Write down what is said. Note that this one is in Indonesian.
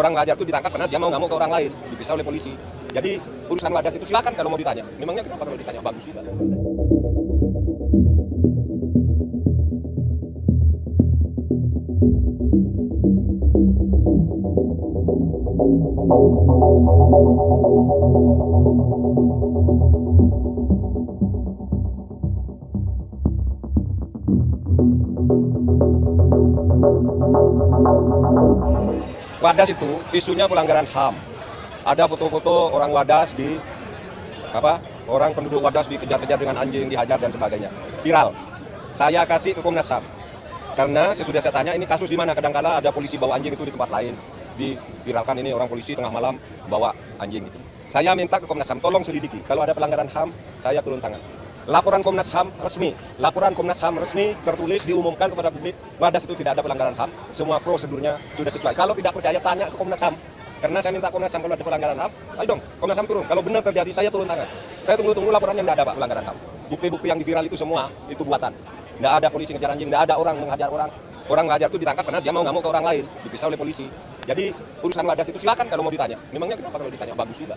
orang ngajar itu ditangkap karena dia mau ngamuk ke orang lain, dipisah oleh polisi. Jadi urusan wadas itu silakan kalau mau ditanya. Memangnya kenapa kalau ditanya? Bagus juga. Wadas itu isunya pelanggaran HAM. Ada foto-foto orang Wadas di apa? Orang penduduk Wadas dikejar-kejar dengan anjing, dihajar dan sebagainya. Viral. Saya kasih ke Komnas HAM. Karena sesudah saya tanya ini kasus di mana kadang-kala ada polisi bawa anjing itu di tempat lain. Diviralkan ini orang polisi tengah malam bawa anjing itu. Saya minta ke Komnas HAM tolong selidiki. Kalau ada pelanggaran HAM, saya turun tangan. Laporan Komnas HAM resmi, laporan Komnas HAM resmi tertulis diumumkan kepada publik. Wadas itu tidak ada pelanggaran HAM, semua prosedurnya sudah sesuai. Kalau tidak percaya tanya ke Komnas HAM. Karena saya minta Komnas HAM kalau ada pelanggaran HAM, ayo dong Komnas HAM turun. Kalau benar terjadi saya turun tangan. Saya tunggu-tunggu laporannya tidak ada Pak pelanggaran HAM. Bukti-bukti yang viral itu semua itu buatan. Tidak ada polisi ngejar anjing, tidak ada orang menghajar orang. Orang menghajar itu ditangkap karena dia mau ngamuk ke orang lain, dipisah oleh polisi. Jadi urusan wadas itu silakan kalau mau ditanya. Memangnya kenapa kalau ditanya? Bagus juga.